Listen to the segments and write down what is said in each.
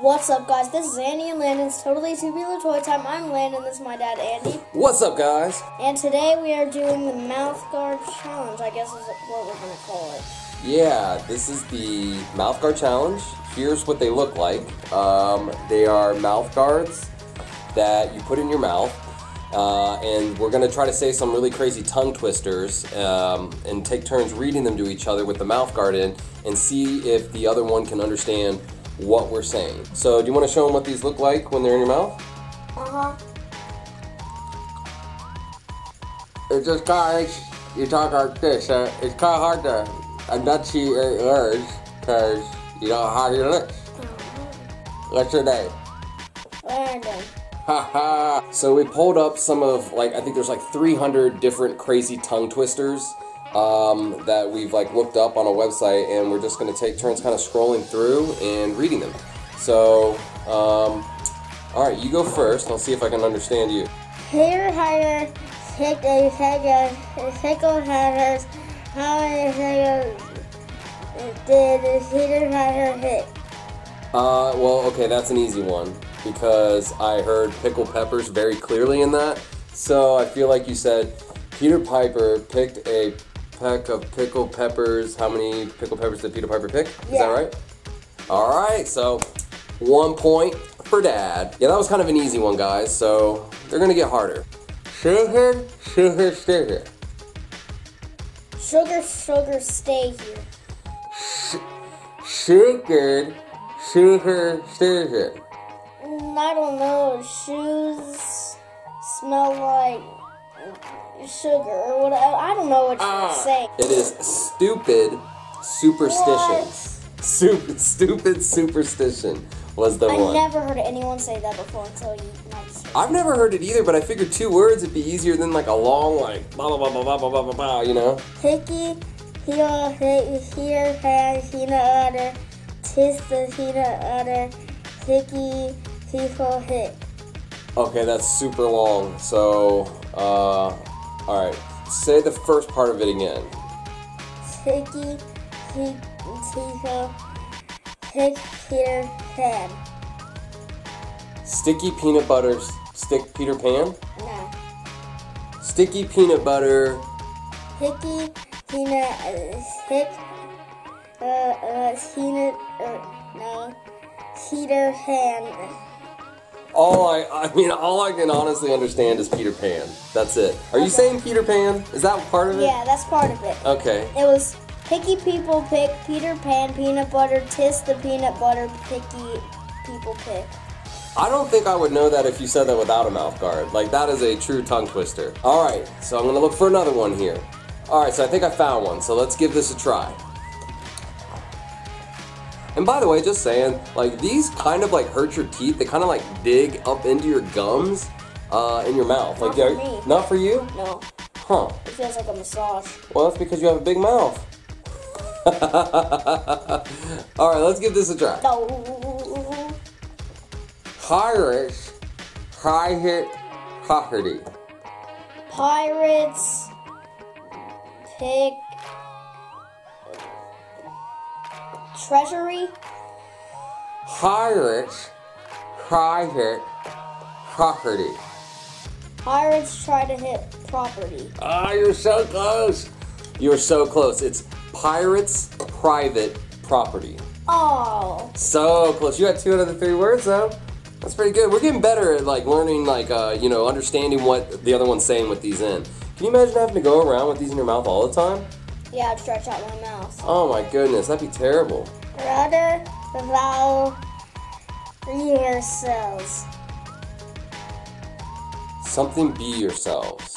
What's up, guys? This is Andy and Landon's Totally Tubular Toy Time. I'm Landon. This is my dad, Andy. What's up, guys? And today we are doing the mouth guard challenge. I guess is what we're gonna call it. Yeah, this is the mouth guard challenge. Here's what they look like. Um, they are mouth guards that you put in your mouth. Uh, and we're gonna try to say some really crazy tongue twisters um, and take turns reading them to each other with the mouth guard in and see if the other one can understand what we're saying. So, do you want to show them what these look like when they're in your mouth? Uh huh. It's just kind of, you talk like this. Uh, it's kind of hard to enunciate words because you don't have your lips. What's your name? Landon. Haha. so we pulled up some of like I think there's like 300 different crazy tongue twisters um, that we've like looked up on a website, and we're just gonna take turns kind of scrolling through and reading them. So, um, all right, you go first. I'll see if I can understand you. Here, take a second, second hatters. How did the Peter Hatter hit? Uh, well, okay, that's an easy one because I heard pickle peppers very clearly in that. So I feel like you said Peter Piper picked a peck of pickled peppers. How many pickled peppers did Peter Piper pick? Is that right? All right, so one point for Dad. Yeah, that was kind of an easy one, guys. So they're gonna get harder. Sugar, sugar, sugar. Sugar, sugar, stay here. Sugar, sugar, sugar. Mm, I don't know. Shoes smell like sugar or whatever. I don't know what you're saying. It is stupid superstition. What? Stupid superstition was the I one. never heard anyone say that before until you. I've never heard it either, but I figured two words would be easier than like a long like blah blah blah blah blah blah blah blah, blah you know? Hickey, heel, here, hand, peanut butter, tis the peanut butter, hickey, heel, hit. Okay, that's super long. So, uh, all right. Say the first part of it again. Hickey, he, hick, here, hand. Sticky peanut butter, stick Peter Pan. No. Sticky peanut butter. Hickey, peanut, uh, hick, uh, uh, peanut, uh, no, Peter hand. All I, I mean, all I can honestly understand is Peter Pan. That's it. Are you saying Peter Pan? Is that part of it? Yeah, that's part of it. Okay. It was Picky People Pick, Peter Pan, Peanut Butter, Tis the Peanut Butter, Picky People Pick. I don't think I would know that if you said that without a mouth guard. Like, that is a true tongue twister. All right, so I'm gonna look for another one here. All right, so I think I found one, so let's give this a try. And by the way, just saying, like, these kind of like hurt your teeth. They kind of like dig up into your gums uh, in your mouth. Not like, for me. Not for you? No, Huh. it feels like a massage. Well, that's because you have a big mouth. All right, let's give this a try. No. Pirates, high hit, property. Pirates pick treasury. Pirates, private property. Pirates try to hit property. Ah, you're so close. You're so close. It's pirates, private property. Oh, So close. You got two out of the three words though. That's pretty good. We're getting better at like learning, like uh, you know, understanding what the other one's saying with these in. Can you imagine having to go around with these in your mouth all the time? Yeah, I'd stretch out my mouth. Oh my goodness, that'd be terrible. Rather, vowel, yourselves. Something be yourselves.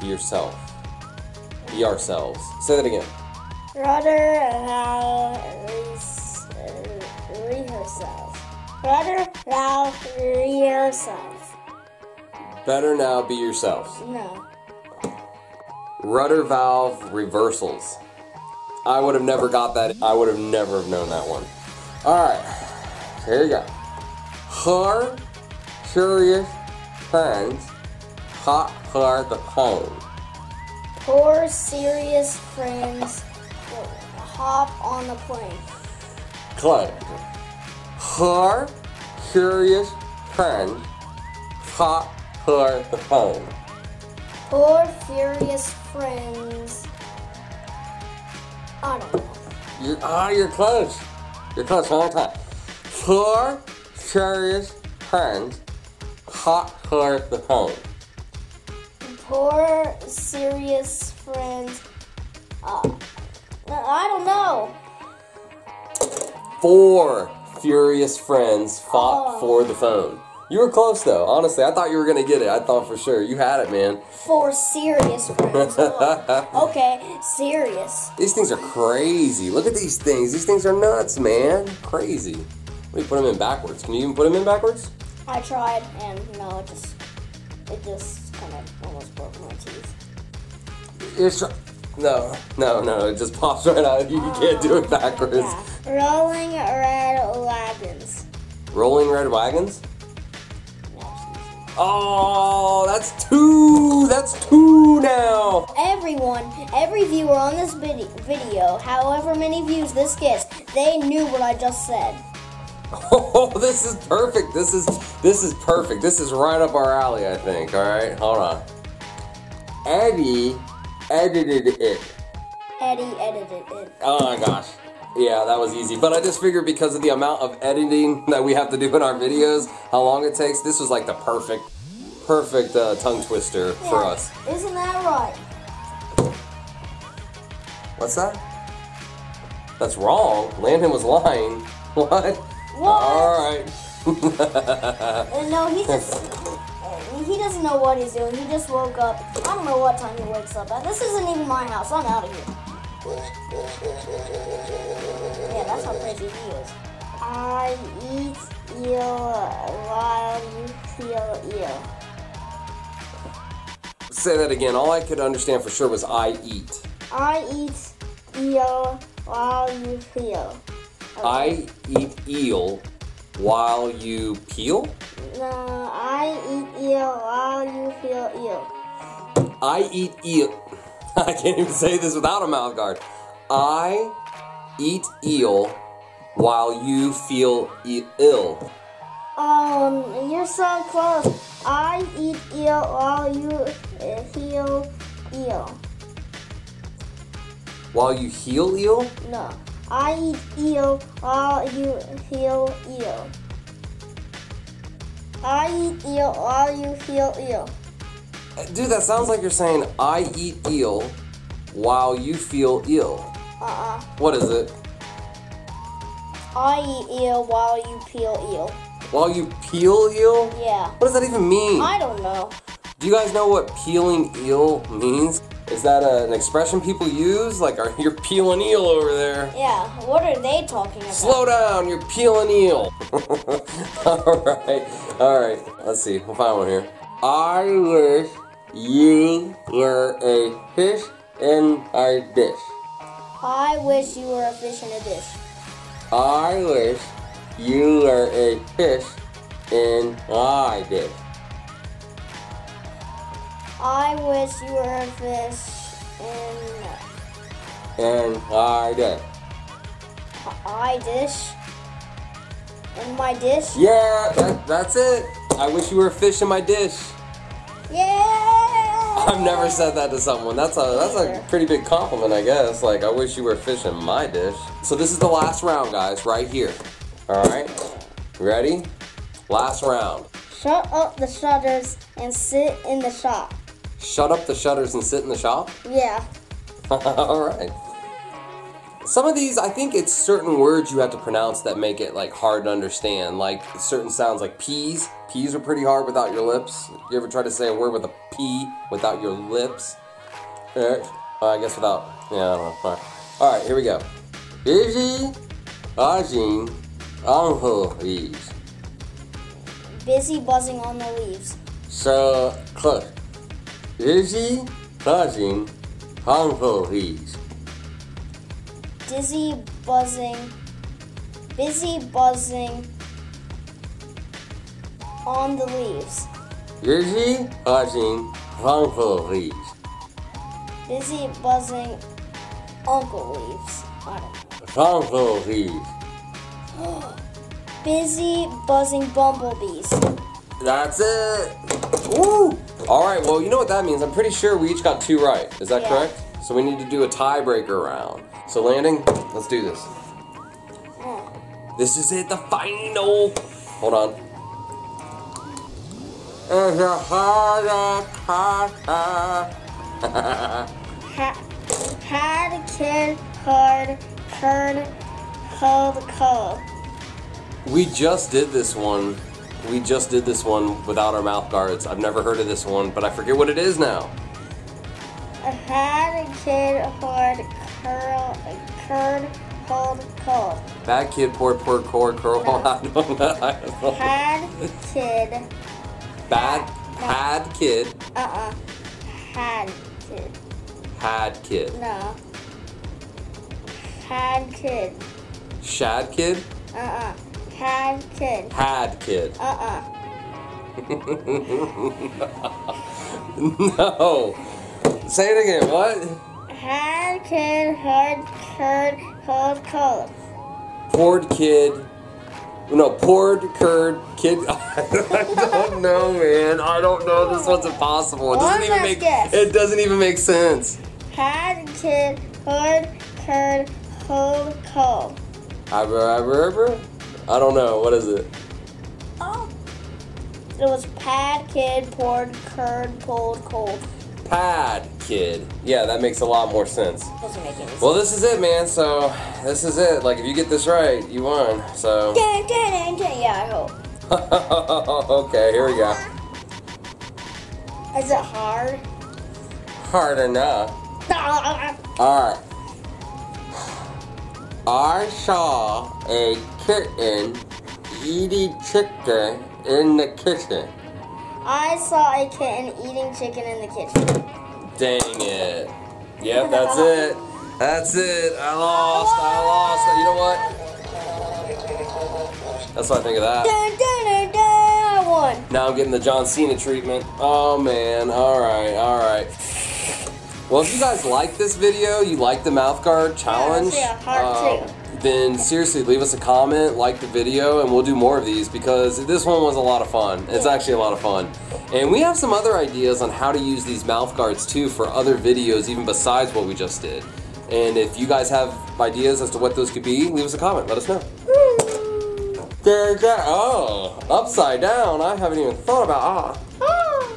Be yourself. Be ourselves. Say that again. Rather vowel, res- uh, rehearsals. Rudder, vowel, rehearsals. Better now be yourselves. No. Rudder valve reversals. I would have never got that. I would have never have known that one. All right, here you go. Her curious friends hot her the home. Poor serious friends hop on the plane. Clay. her curious friends taught her the phone. Four furious friends. I don't know. You, ah, you're close. You're close more time. Four curious friends taught her the phone. Four serious friends. Uh, I don't know. Four furious friends fought Oh. for the phone. You were close though. Honestly, I thought you were gonna get it. I thought for sure you had it, man. For serious okay, serious. These things are crazy. Look at these things. These things are nuts, man. Crazy. What do you put them in backwards? Can you even put them in backwards? I tried, and no, it just, it just kind of almost broke my teeth. Try- no, no, no. It just pops right out. You oh, can't do it backwards. Yeah. Rolling red wagons. Rolling red wagons. Oh, that's two. That's two now. Everyone, every viewer on this vid- video, however many views this gets, they knew what I just said. Oh, this is perfect. This is this is perfect. This is right up our alley, I think. All right, hold on. Eddie edited it. Eddie edited it. Oh my gosh. Yeah, that was easy. But I just figured because of the amount of editing that we have to do in our videos, how long it takes, this was like the perfect, perfect uh, tongue twister for us. Isn't that right? What's that? That's wrong. Landon was lying. What? What? All right. No, he just, he doesn't know what he's doing. He just woke up. I don't know what time he wakes up at. This isn't even my house. I'm out of here. Yeah, that's how crazy he is. I eat eel while you feel eel. Say that again. All I could understand for sure was I eat. I eat eel while you feel. I eat eel while you peel. No, I eat eel while you feel eel. I eat eel. I can't even say this without a mouth guard. I eat eel while you feel e- ill. Um, you're so close. I eat eel while you uh, feel eel. While you heal eel? No, I eat eel while you feel eel. I eat eel while you feel eel. Dude, that sounds like you're saying I eat eel while you feel ill. Uh-uh. What is it? I eat eel while you peel eel. While you peel eel? Yeah. What does that even mean? I don't know. Do you guys know what peeling eel means? Is that a, an expression people use? Like, are you're peeling eel over there? Yeah. What are they talking about? Slow down, you're peeling eel. alright, alright. Let's see, we'll find one here. I wish you were a fish in a dish. I wish you were a fish in a dish. I wish you were a fish in my dish. I wish you were a fish in In my dish. I dish. In my dish. Yeah, that, that's it. I wish you were a fish in my dish. Yeah. I've never said that to someone. That's a that's a pretty big compliment, I guess. Like I wish you were a fish in my dish. So this is the last round, guys, right here. All right, ready? Last round. Shut up the shutters and sit in the shop. Shut up the shutters and sit in the shop. Yeah. All right. Some of these, I think it's certain words you have to pronounce that make it like hard to understand. Like certain sounds, like peas. Peas are pretty hard without your lips. You ever try to say a word with a P without your lips? Eh, I guess without. Yeah, I don't know. All right, All right here we go. Busy, buzzing, on leaves. Busy buzzing on the leaves. So close. Busy, buzzing, on the leaves. Dizzy buzzing. Busy buzzing on the leaves. Busy, buzzing, on leaves. Busy buzzing uncle leaves. I don't know. Fangful leaves. busy buzzing bumblebees. That's it. Woo! All right. Well, you know what that means. I'm pretty sure we each got two right. Is that Yeah. correct? So we need to do a tiebreaker round. So Landon. Let's do this. This is it. The final. Hold on. Ha- had kid hard cold cold. We just did this one. We just did this one without our mouth guards. I've never heard of this one, but I forget what it is now. Had a kid hard curl a curd cold cold. Bad kid, poor, poor, core, curl. No. I don't know. I don't know. Had kid Bad, had kid, uh uh had kid had kid. no had kid Shad kid, uh uh had kid had kid. uh uh no. Say it again. What? had kid hard curd cold cold. Poured kid. No, poured curd kid. I don't know, man. I don't know. This one's impossible. It doesn't even make. guess. It doesn't even make sense. Had kid hard curd cold cold. Ever, ever, ever? I don't know. What is it? Oh. It was pad kid poured curd cold cold. Pad kid. Yeah, that makes a lot more sense. Doesn't make any sense. Well, this is it, man. So this is it. Like, if you get this right, you won. So. Dun, dun, dun, dun. Yeah, I hope. okay, here we go. Is it hard? Hard enough. Alright. I saw a kitten eating chicken in the kitchen. I saw a kitten eating chicken in the kitchen. Dang it. Yep, that's it. That's it. I lost. I lost. You know what? That's what I think of that. Dun, dun, dun, dun. I won. Now I'm getting the John Cena treatment. Oh man, alright, alright. Well, if you guys like this video, you like the mouth guard challenge, Yeah, heart uh, too. Then seriously leave us a comment, like the video, and we'll do more of these because this one was a lot of fun. It's actually a lot of fun. And we have some other ideas on how to use these mouth guards too for other videos, even besides what we just did. And if you guys have ideas as to what those could be, leave us a comment. Let us know. There. Oh, upside down. I haven't even thought about ah.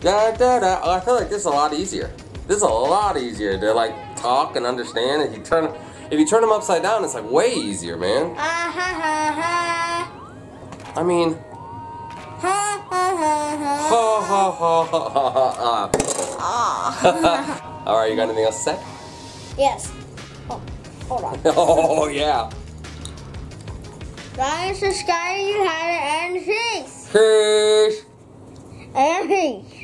Da, da, da. Oh, I feel like this is a lot easier. This is a lot easier to like talk and understand. If you turn, if you turn them upside down, it's like way easier, man. Ah, ha, ha, ha. I mean. All right, you got anything else to say? yes. Oh, hold on. Oh yeah. Like, subscribe, you had it, and peace. Peace. And peace.